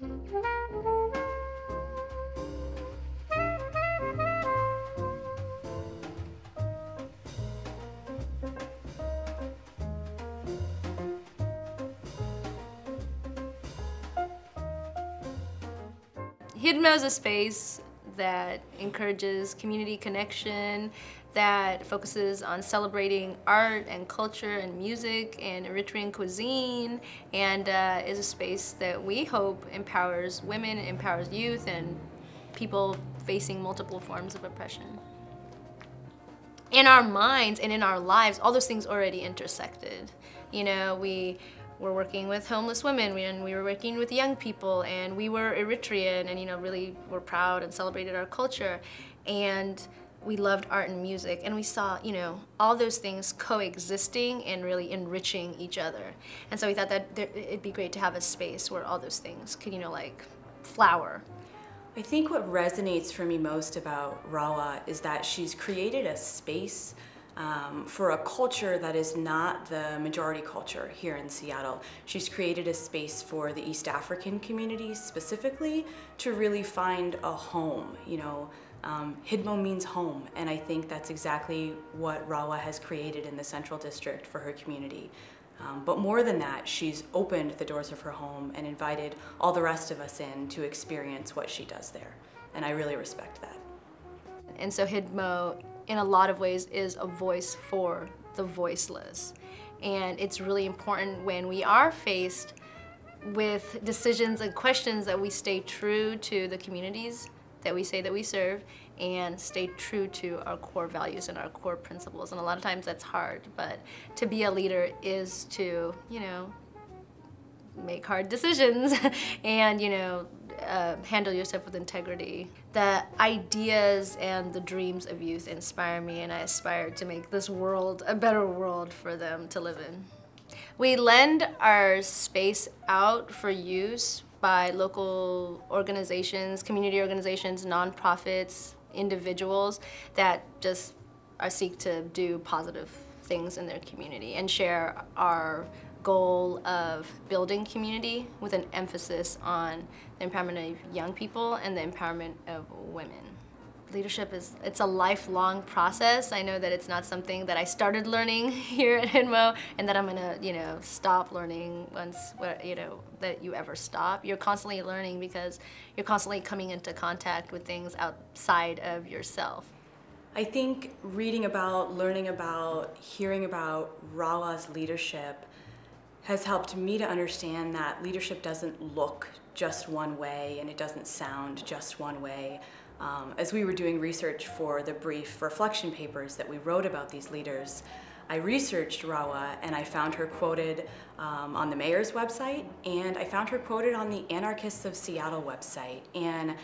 HIDMO is a space that encourages community connection, that focuses on celebrating art and culture and music and Eritrean cuisine, and uh, is a space that we hope empowers women, empowers youth, and people facing multiple forms of oppression. In our minds and in our lives, all those things already intersected. You know, we we're working with homeless women and we were working with young people and we were Eritrean and you know really were proud and celebrated our culture and we loved art and music and we saw you know all those things coexisting and really enriching each other and so we thought that there, it'd be great to have a space where all those things could you know like flower I think what resonates for me most about Rahwa is that she's created a space um, for a culture that is not the majority culture here in Seattle. She's created a space for the East African community specifically to really find a home, you know. Um, Hidmo means home, and I think that's exactly what Rahwa has created in the Central District for her community. Um, but more than that, she's opened the doors of her home and invited all the rest of us in to experience what she does there. And I really respect that. And so Hidmo in a lot of ways is a voice for the voiceless. And it's really important when we are faced with decisions and questions that we stay true to the communities that we say that we serve and stay true to our core values and our core principles. And a lot of times that's hard, but to be a leader is to, you know, make hard decisions and, you know, uh, handle yourself with integrity. The ideas and the dreams of youth inspire me and I aspire to make this world a better world for them to live in. We lend our space out for use by local organizations, community organizations, nonprofits, individuals that just are seek to do positive things in their community and share our goal of building community with an emphasis on the empowerment of young people and the empowerment of women. Leadership is, it's a lifelong process. I know that it's not something that I started learning here at Hidmo and that I'm gonna, you know, stop learning once, you know, that you ever stop. You're constantly learning because you're constantly coming into contact with things outside of yourself. I think reading about, learning about, hearing about Rahwa's leadership has helped me to understand that leadership doesn't look just one way and it doesn't sound just one way. Um, as we were doing research for the brief reflection papers that we wrote about these leaders, I researched Rahwa and I found her quoted um, on the mayor's website and I found her quoted on the Anarchists of Seattle website. And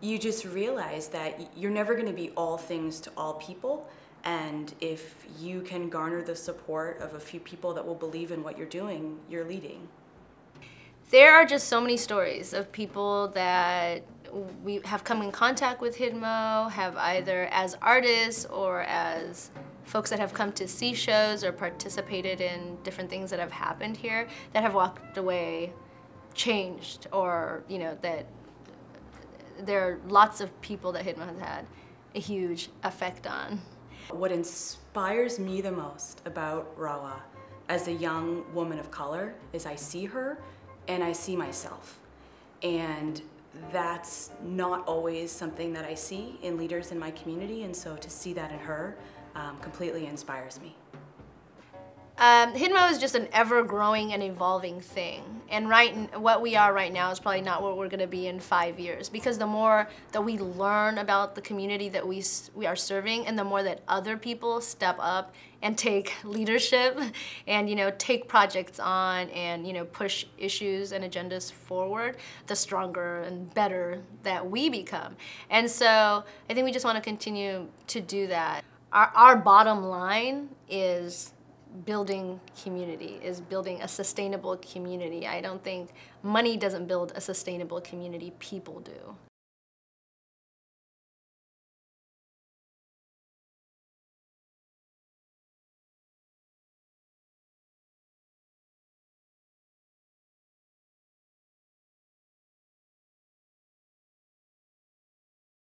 you just realize that you're never going to be all things to all people. And if you can garner the support of a few people that will believe in what you're doing, you're leading. There are just so many stories of people that we have come in contact with Hidmo, have either as artists or as folks that have come to see shows or participated in different things that have happened here that have walked away changed or, you know, that there are lots of people that Hidmo has had a huge effect on. What inspires me the most about Rahwa as a young woman of color is I see her and I see myself. And that's not always something that I see in leaders in my community, and so to see that in her um, completely inspires me. Um, Hidmo is just an ever-growing and evolving thing. And right, what we are right now is probably not what we're going to be in five years. Because the more that we learn about the community that we, we are serving and the more that other people step up and take leadership and, you know, take projects on and, you know, push issues and agendas forward, the stronger and better that we become. And so I think we just want to continue to do that. Our, our bottom line is building community, is building a sustainable community. I don't think money doesn't build a sustainable community, people do.